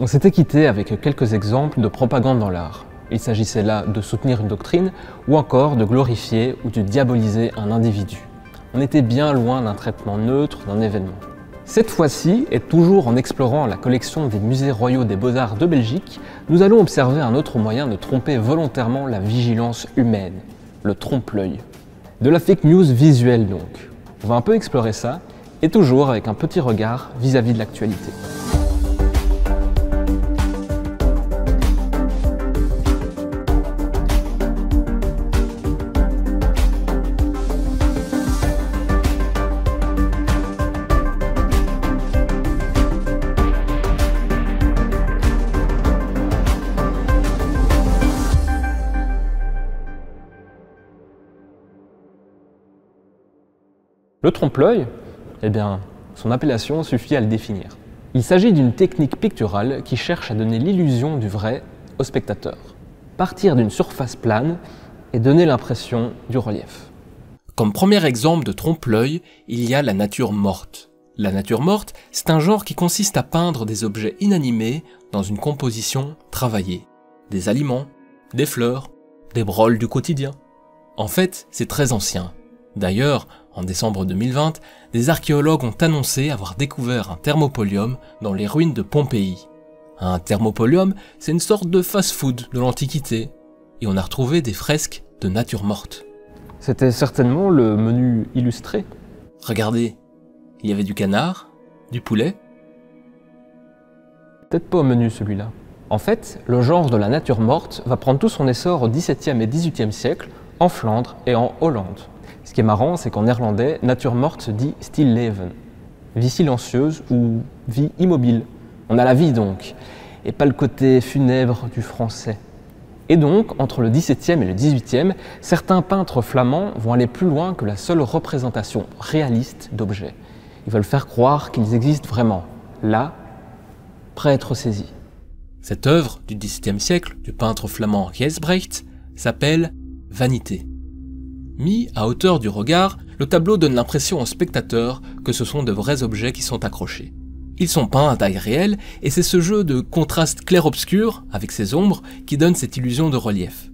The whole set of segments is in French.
On s'était quitté avec quelques exemples de propagande dans l'art. Il s'agissait là de soutenir une doctrine ou encore de glorifier ou de diaboliser un individu. On était bien loin d'un traitement neutre d'un événement. Cette fois-ci, et toujours en explorant la collection des musées royaux des beaux-arts de Belgique, nous allons observer un autre moyen de tromper volontairement la vigilance humaine, le trompe-l'œil. De la fake news visuelle donc. On va un peu explorer ça, et toujours avec un petit regard vis-à-vis de l'actualité. Le trompe-l'œil, eh bien, son appellation suffit à le définir. Il s'agit d'une technique picturale qui cherche à donner l'illusion du vrai au spectateur. Partir d'une surface plane et donner l'impression du relief. Comme premier exemple de trompe-l'œil, il y a la nature morte. La nature morte, c'est un genre qui consiste à peindre des objets inanimés dans une composition travaillée. Des aliments, des fleurs, des brôles du quotidien. En fait, c'est très ancien. D'ailleurs, en décembre 2020, des archéologues ont annoncé avoir découvert un thermopolium dans les ruines de Pompéi. Un thermopolium, c'est une sorte de fast-food de l'Antiquité, et on a retrouvé des fresques de nature morte. C'était certainement le menu illustré. Regardez, il y avait du canard, du poulet. Peut-être pas au menu celui-là. En fait, le genre de la nature morte va prendre tout son essor au XVIIe et XVIIIe siècle en Flandre et en Hollande. Ce qui est marrant, c'est qu'en néerlandais, nature morte se dit stillleven, vie silencieuse ou vie immobile. On a la vie donc, et pas le côté funèbre du français. Et donc, entre le XVIIe et le XVIIIe, certains peintres flamands vont aller plus loin que la seule représentation réaliste d'objets. Ils veulent faire croire qu'ils existent vraiment, là, prêts à être saisis. Cette œuvre du XVIIe siècle du peintre flamand Giesbrecht s'appelle Vanité. Mis à hauteur du regard, le tableau donne l'impression au spectateur que ce sont de vrais objets qui sont accrochés. Ils sont peints à taille réelle et c'est ce jeu de contraste clair-obscur avec ses ombres qui donne cette illusion de relief.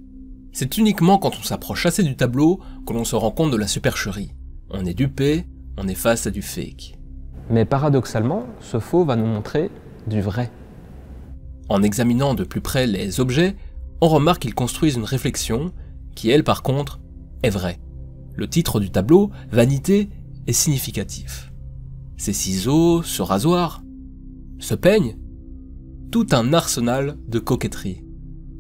C'est uniquement quand on s'approche assez du tableau que l'on se rend compte de la supercherie. On est dupé, on est face à du fake. Mais paradoxalement, ce faux va nous montrer du vrai. En examinant de plus près les objets, on remarque qu'ils construisent une réflexion qui, elle par contre, est vrai. Le titre du tableau, Vanité, est significatif. Ces ciseaux, ce rasoir, ce peigne, tout un arsenal de coquetterie.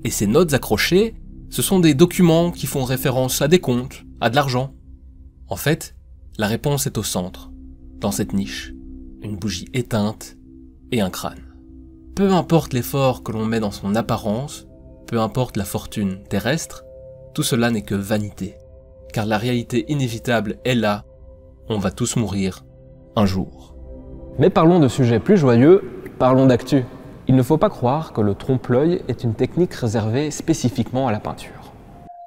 Et ces notes accrochées, ce sont des documents qui font référence à des comptes, à de l'argent. En fait, la réponse est au centre, dans cette niche, une bougie éteinte et un crâne. Peu importe l'effort que l'on met dans son apparence, peu importe la fortune terrestre, tout cela n'est que vanité car la réalité inévitable est là, on va tous mourir un jour. Mais parlons de sujets plus joyeux, parlons d'actu. Il ne faut pas croire que le trompe-l'œil est une technique réservée spécifiquement à la peinture.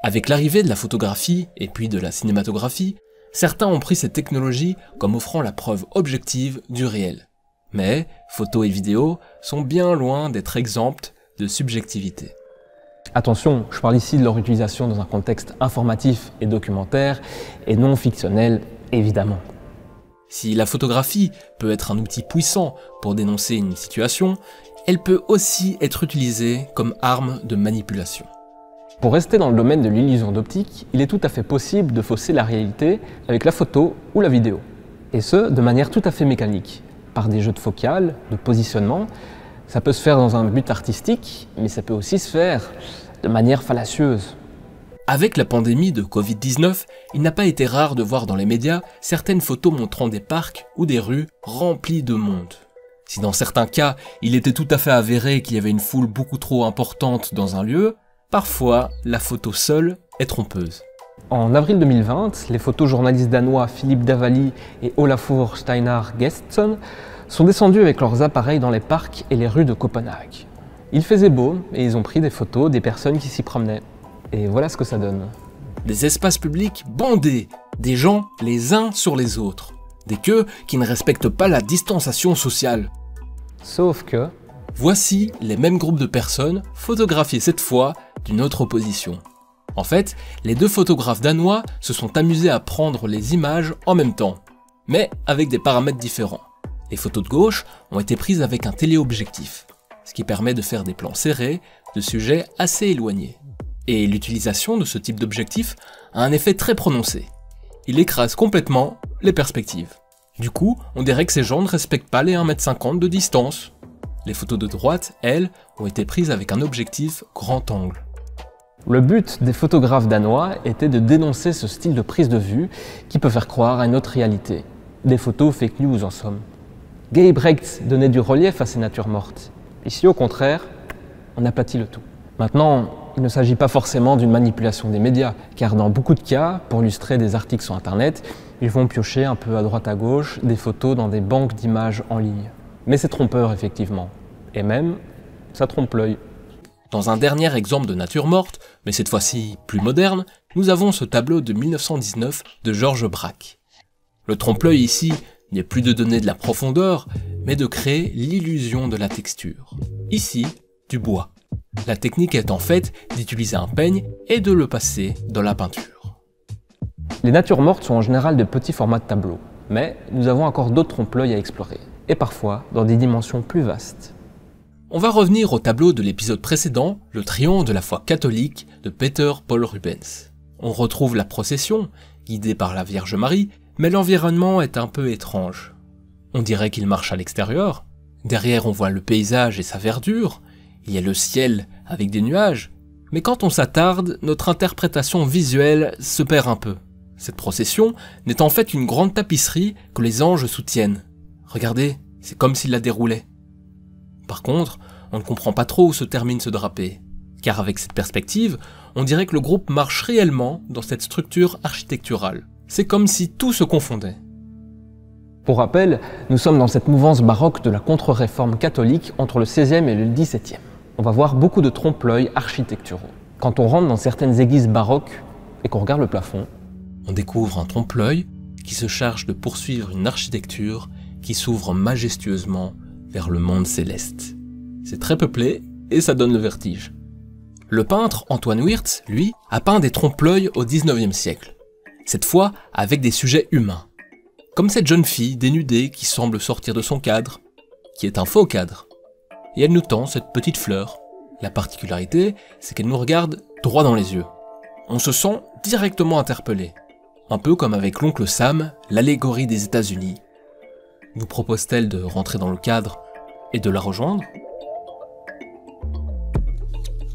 Avec l'arrivée de la photographie et puis de la cinématographie, certains ont pris cette technologie comme offrant la preuve objective du réel. Mais photos et vidéos sont bien loin d'être exemptes de subjectivité. Attention, je parle ici de leur utilisation dans un contexte informatif et documentaire, et non fictionnel, évidemment. Si la photographie peut être un outil puissant pour dénoncer une situation, elle peut aussi être utilisée comme arme de manipulation. Pour rester dans le domaine de l'illusion d'optique, il est tout à fait possible de fausser la réalité avec la photo ou la vidéo. Et ce, de manière tout à fait mécanique, par des jeux de focale, de positionnement, ça peut se faire dans un but artistique, mais ça peut aussi se faire de manière fallacieuse. Avec la pandémie de Covid-19, il n'a pas été rare de voir dans les médias certaines photos montrant des parcs ou des rues remplies de monde. Si dans certains cas, il était tout à fait avéré qu'il y avait une foule beaucoup trop importante dans un lieu, parfois la photo seule est trompeuse. En avril 2020, les photojournalistes danois Philippe Davali et Olafur Steinar Gestsson sont descendus avec leurs appareils dans les parcs et les rues de Copenhague. Il faisait beau et ils ont pris des photos des personnes qui s'y promenaient. Et voilà ce que ça donne. Des espaces publics bondés, des gens les uns sur les autres, des queues qui ne respectent pas la distanciation sociale. Sauf que, Voici les mêmes groupes de personnes photographiés cette fois d'une autre position. En fait, les deux photographes danois se sont amusés à prendre les images en même temps, mais avec des paramètres différents. Les photos de gauche ont été prises avec un téléobjectif, ce qui permet de faire des plans serrés de sujets assez éloignés. Et l'utilisation de ce type d'objectif a un effet très prononcé. Il écrase complètement les perspectives. Du coup, on dirait que ces gens ne respectent pas les 1m50 de distance. Les photos de droite, elles, ont été prises avec un objectif grand angle. Le but des photographes danois était de dénoncer ce style de prise de vue qui peut faire croire à une autre réalité. Des photos fake news en somme. Gay Brecht donnait du relief à ces natures mortes. Ici, au contraire, on aplatit le tout. Maintenant, il ne s'agit pas forcément d'une manipulation des médias, car dans beaucoup de cas, pour illustrer des articles sur Internet, ils vont piocher un peu à droite à gauche des photos dans des banques d'images en ligne. Mais c'est trompeur, effectivement. Et même, ça trompe l'œil. Dans un dernier exemple de nature morte, mais cette fois-ci plus moderne, nous avons ce tableau de 1919 de Georges Braque. Le trompe-l'œil ici n'est plus de donner de la profondeur, mais de créer l'illusion de la texture. Ici, du bois. La technique est en fait d'utiliser un peigne et de le passer dans la peinture. Les natures mortes sont en général de petits formats de tableaux, mais nous avons encore d'autres trompe-l'œil à explorer, et parfois dans des dimensions plus vastes. On va revenir au tableau de l'épisode précédent, le triomphe de la foi catholique de Peter Paul Rubens. On retrouve la procession, guidée par la Vierge Marie, mais l'environnement est un peu étrange. On dirait qu'il marche à l'extérieur. Derrière, on voit le paysage et sa verdure. Il y a le ciel avec des nuages. Mais quand on s'attarde, notre interprétation visuelle se perd un peu. Cette procession n'est en fait une grande tapisserie que les anges soutiennent. Regardez, c'est comme s'ils la déroulaient. Par contre, on ne comprend pas trop où se termine ce drapé, car avec cette perspective, on dirait que le groupe marche réellement dans cette structure architecturale. C'est comme si tout se confondait. Pour rappel, nous sommes dans cette mouvance baroque de la contre-réforme catholique entre le XVIe et le XVIIe. On va voir beaucoup de trompe-l'œil architecturaux. Quand on rentre dans certaines églises baroques et qu'on regarde le plafond, on découvre un trompe-l'œil qui se charge de poursuivre une architecture qui s'ouvre majestueusement vers le monde céleste. C'est très peuplé et ça donne le vertige. Le peintre Antoine Wirtz, lui, a peint des trompe-l'œil au 19e siècle. Cette fois avec des sujets humains. Comme cette jeune fille dénudée qui semble sortir de son cadre, qui est un faux cadre. Et elle nous tend cette petite fleur. La particularité, c'est qu'elle nous regarde droit dans les yeux. On se sent directement interpellé. Un peu comme avec l'oncle Sam, l'allégorie des États-Unis, vous propose-t-elle de rentrer dans le cadre et de la rejoindre?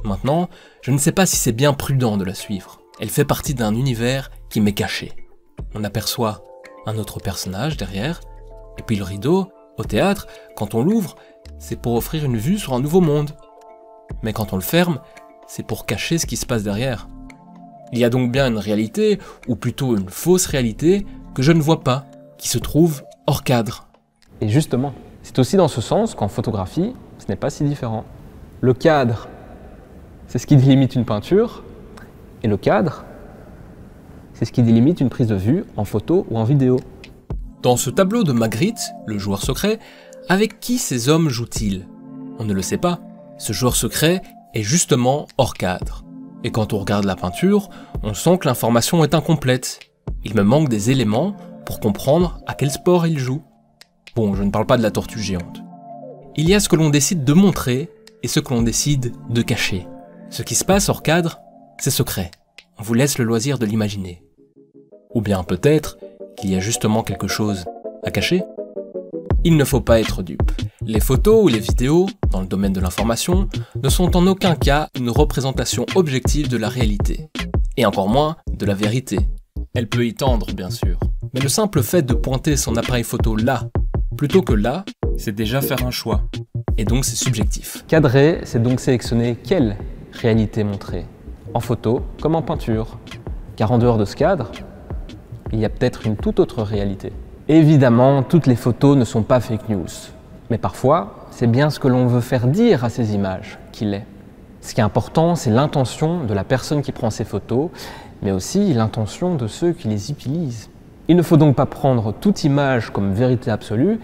Maintenant, je ne sais pas si c'est bien prudent de la suivre. Elle fait partie d'un univers qui m'est caché. On aperçoit un autre personnage derrière, et puis le rideau, au théâtre, quand on l'ouvre, c'est pour offrir une vue sur un nouveau monde. Mais quand on le ferme, c'est pour cacher ce qui se passe derrière. Il y a donc bien une réalité, ou plutôt une fausse réalité, que je ne vois pas, qui se trouve hors cadre. Et justement, c'est aussi dans ce sens qu'en photographie, ce n'est pas si différent. Le cadre, c'est ce qui délimite une peinture, et le cadre, c'est ce qui délimite une prise de vue en photo ou en vidéo. Dans ce tableau de Magritte, le joueur secret, avec qui ces hommes jouent-ils? On ne le sait pas. Ce joueur secret est justement hors cadre. Et quand on regarde la peinture, on sent que l'information est incomplète. Il me manque des éléments pour comprendre à quel sport il joue. Bon, je ne parle pas de la tortue géante. Il y a ce que l'on décide de montrer et ce que l'on décide de cacher. Ce qui se passe hors cadre, c'est secret. Vous laisse le loisir de l'imaginer. Ou bien peut-être qu'il y a justement quelque chose à cacher Il ne faut pas être dupe. Les photos ou les vidéos, dans le domaine de l'information, ne sont en aucun cas une représentation objective de la réalité. Et encore moins de la vérité. Elle peut y tendre, bien sûr. Mais le simple fait de pointer son appareil photo là Plutôt que là, c'est déjà faire un choix. Et donc c'est subjectif. Cadrer, c'est donc sélectionner quelle réalité montrer, en photo comme en peinture. Car en dehors de ce cadre, il y a peut-être une toute autre réalité. Évidemment, toutes les photos ne sont pas fake news. Mais parfois, c'est bien ce que l'on veut faire dire à ces images qu'il est. Ce qui est important, c'est l'intention de la personne qui prend ces photos, mais aussi l'intention de ceux qui les utilisent. Il ne faut donc pas prendre toute image comme vérité absolue,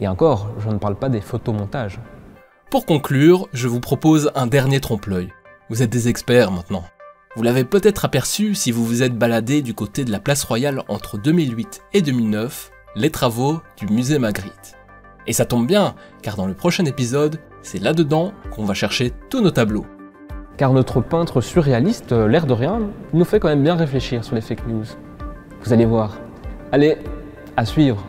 et encore, je ne parle pas des photomontages. Pour conclure, je vous propose un dernier trompe-l'œil. Vous êtes des experts maintenant. Vous l'avez peut-être aperçu si vous vous êtes baladé du côté de la place royale entre 2008 et 2009, les travaux du musée Magritte. Et ça tombe bien, car dans le prochain épisode, c'est là-dedans qu'on va chercher tous nos tableaux. Car notre peintre surréaliste, euh, l'air de rien, nous fait quand même bien réfléchir sur les fake news. Vous allez voir. Allez, à suivre.